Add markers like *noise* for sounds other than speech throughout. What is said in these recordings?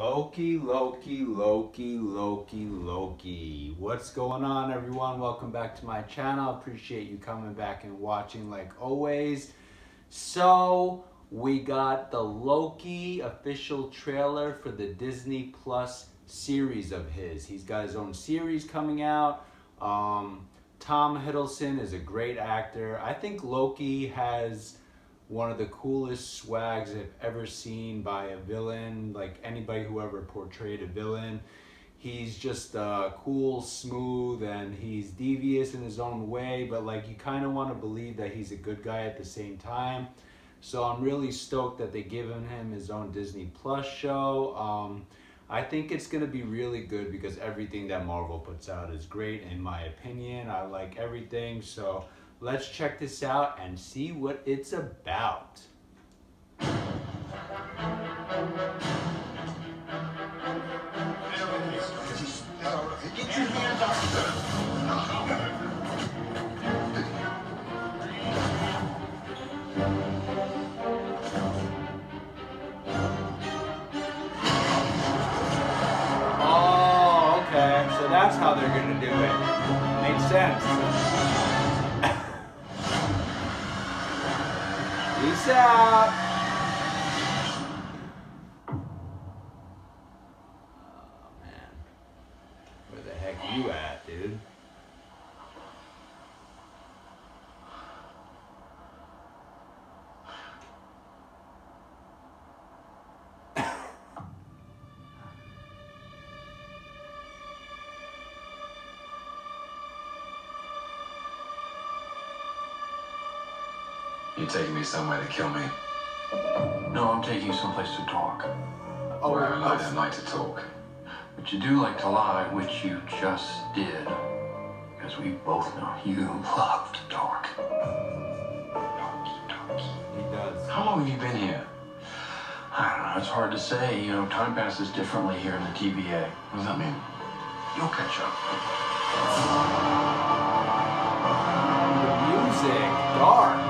Loki, Loki, Loki, Loki, Loki. What's going on, everyone? Welcome back to my channel. Appreciate you coming back and watching like always. So, we got the Loki official trailer for the Disney Plus series of his. He's got his own series coming out. Um, Tom Hiddleston is a great actor. I think Loki has one of the coolest swags I've ever seen by a villain, like anybody who ever portrayed a villain. He's just uh, cool, smooth, and he's devious in his own way, but like you kind of want to believe that he's a good guy at the same time. So I'm really stoked that they're giving him his own Disney Plus show. Um, I think it's going to be really good because everything that Marvel puts out is great in my opinion. I like everything. So Let's check this out and see what it's about. Oh, okay. So that's how they're going to do it. Makes sense. Peace out. You taking me somewhere to kill me? No, I'm taking you someplace to talk. Oh, Where I don't like to talk. But you do like to lie, which you just did. Because we both know you *laughs* love to talk. Talky, talky. He does. How long have you been here? I don't know, it's hard to say. You know, time passes differently here in the TVA. What does that mean? You'll catch up. The music, dark.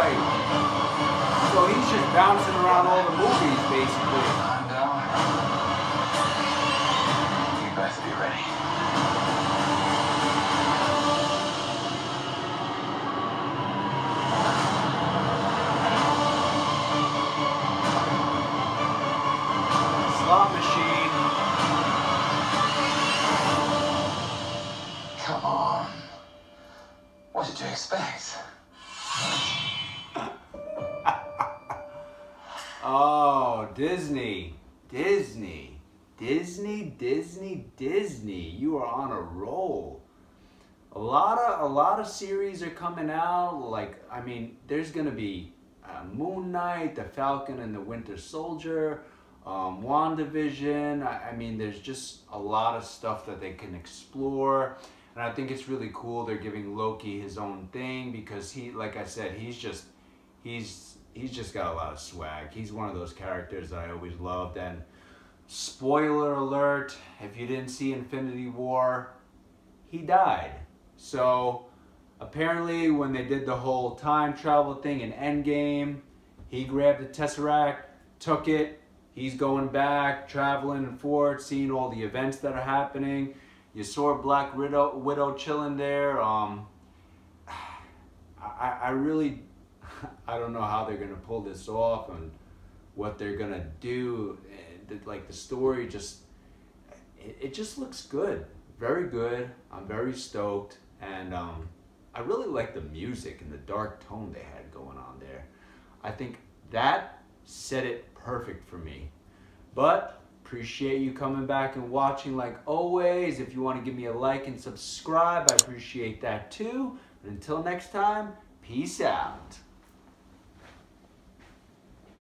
Height! Height, height, height. bouncing around all the movies, basically. Calm down. You better be ready. Slot machine. Come on. What did you expect? Oh, Disney. Disney. Disney, Disney, Disney. You are on a roll. A lot of a lot of series are coming out. Like I mean, there's gonna be uh, Moon Knight, The Falcon and the Winter Soldier, um, WandaVision. I, I mean, there's just a lot of stuff that they can explore. And I think it's really cool they're giving Loki his own thing because he, like I said, he's just, he's he's just got a lot of swag. He's one of those characters that I always loved. And spoiler alert, if you didn't see Infinity War, he died. So apparently when they did the whole time travel thing in Endgame, he grabbed the Tesseract, took it, he's going back, traveling and forth, seeing all the events that are happening. You saw Black Widow, Widow chilling there. Um, *sighs* I, I really I don't know how they're gonna pull this off and what they're gonna do. Like the story just, it, it just looks good, very good. I'm very stoked, and um, I really like the music and the dark tone they had going on there. I think that set it perfect for me. But Appreciate you coming back and watching like always. If you want to give me a like and subscribe, I appreciate that too. But until next time, peace out.